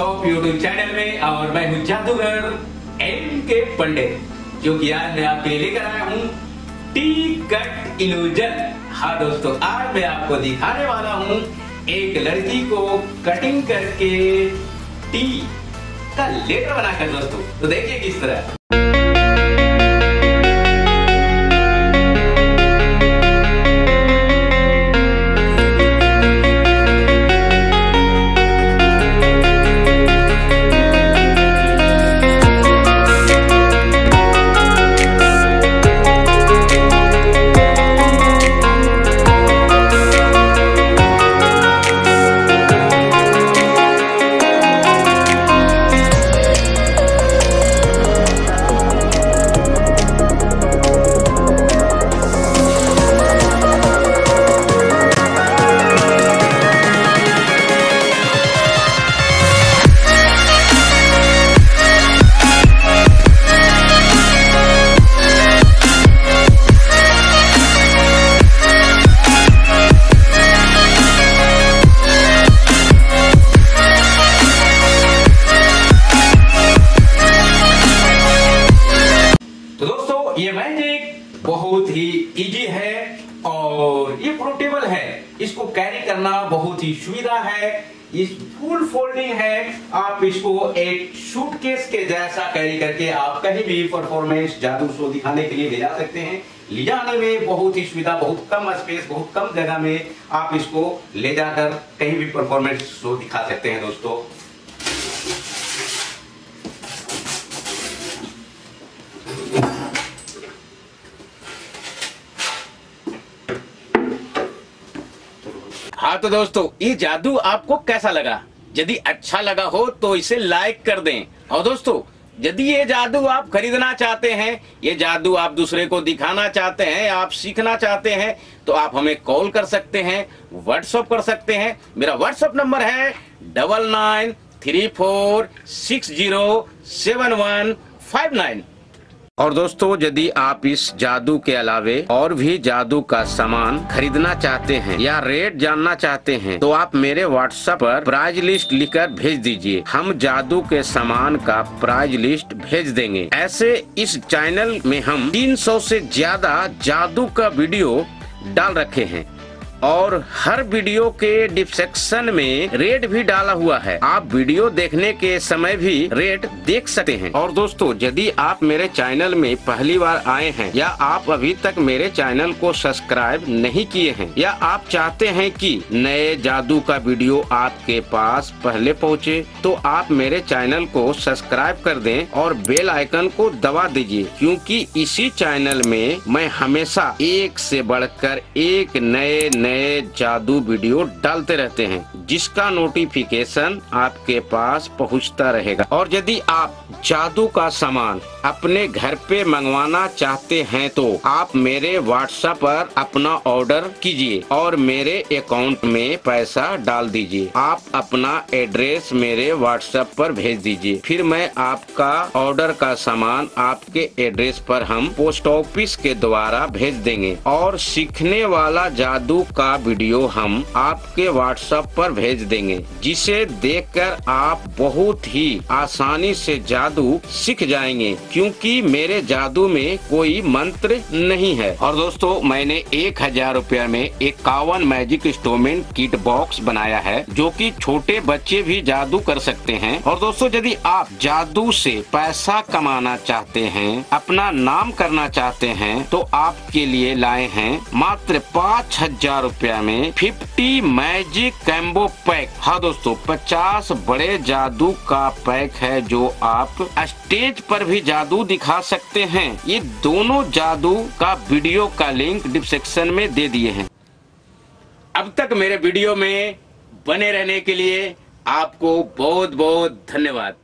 Shop YouTube channel में और मैं हूँ जादूगर एम के पंडित जो कि आज मैं आपके लिए लेकर आया हूँ टी कट इल्यूजन हाँ दोस्तों, आज मैं आपको दिखाने वाला हूँ एक लड़की को कटिंग करके टी का लेटर बनाकर दोस्तों। तो देखिए किस तरह। मैजिक बहुत ही इजी है और ये पोर्टेबल है। इसको कैरी करना बहुत ही सुविधा है। इस फुल फोल्डिंग है। आप इसको एक सूटकेस के जैसा कैरी करके आप कहीं भी परफॉर्मेंस जादू शो दिखाने के लिए ले जा सकते हैं। ले जाने में बहुत ही सुविधा, बहुत कम स्पेस बहुत कम जगह में आप इसको ले जाकर कहीं भी परफॉर्मेंस शो दिखा सकते हैं दोस्तों। हाँ तो दोस्तों, ये जादू आपको कैसा लगा? यदि अच्छा लगा हो तो इसे लाइक कर दें। और दोस्तों, यदि ये जादू आप खरीदना चाहते हैं, ये जादू आप दूसरे को दिखाना चाहते हैं, आप सीखना चाहते हैं तो आप हमें कॉल कर सकते हैं व्हाट्सअप कर सकते हैं। मेरा व्हाट्सअप नंबर है double nine three four six zero seven one five nine और दोस्तों, यदि आप इस जादू के अलावे और भी जादू का सामान खरीदना चाहते हैं या रेट जानना चाहते हैं तो आप मेरे व्हाट्सएप पर प्राइज लिस्ट लिखकर भेज दीजिए। हम जादू के सामान का प्राइज लिस्ट भेज देंगे। ऐसे इस चैनल में हम 300 से ज़्यादा जादू का वीडियो डाल रखे हैं। और हर वीडियो के डिस्क्रिप्शन में रेट भी डाला हुआ है। आप वीडियो देखने के समय भी रेट देख सकते हैं। और दोस्तों, यदि आप मेरे चैनल में पहली बार आए हैं, या आप अभी तक मेरे चैनल को सब्सक्राइब नहीं किए हैं, या आप चाहते हैं कि नए जादू का वीडियो आपके पास पहले पहुँचे तो आप मेरे चैनल को सब्सक्राइब कर दें और बेल आइकन को दबा दीजिए, क्योंकि इसी चैनल में मैं हमेशा एक से बढ़कर एक नए नए जादू वीडियो डालते रहते हैं, जिसका नोटिफिकेशन आपके पास पहुँचता रहेगा। और यदि आप जादू का सामान अपने घर पे मंगवाना चाहते हैं तो आप मेरे व्हाट्सएप पर अपना ऑर्डर कीजिए और मेरे अकाउंट में पैसा डाल दीजिए। आप अपना एड्रेस मेरे व्हाट्सएप पर भेज दीजिए। फिर मैं आपका ऑर्डर का सामान आपके एड्रेस पर हम पोस्ट ऑफ़िस के द्वारा भेज देंगे। और सीखने वाला जादू का वीडियो हम आपके व्हाट्सएप पर भेज देंगे, जिसे देखकर आप बहुत ही आसानी से जादू सीख जाएँगे, क्योंकि मेरे जादू में कोई मंत्र नहीं है। और दोस्तों, मैंने एक हज़ार रूपया में इक्यावन मैजिक इंस्ट्रूमेंट किट बॉक्स बनाया है, जो कि छोटे बच्चे भी जादू कर सकते हैं। और दोस्तों, यदि आप जादू से पैसा कमाना चाहते हैं, अपना नाम करना चाहते हैं तो आपके लिए लाए हैं मात्र पाँच हज़ार रूपया में फिफ्टी मैजिक कैम्बो पैक। हाँ दोस्तों, पचास बड़े जादू का पैक है जो आप स्टेज पर भी जादू दिखा सकते हैं। ये दोनों जादू का वीडियो का लिंक डिस्क्रिप्शन में दे दिए हैं। अब तक मेरे वीडियो में बने रहने के लिए आपको बहुत बहुत धन्यवाद।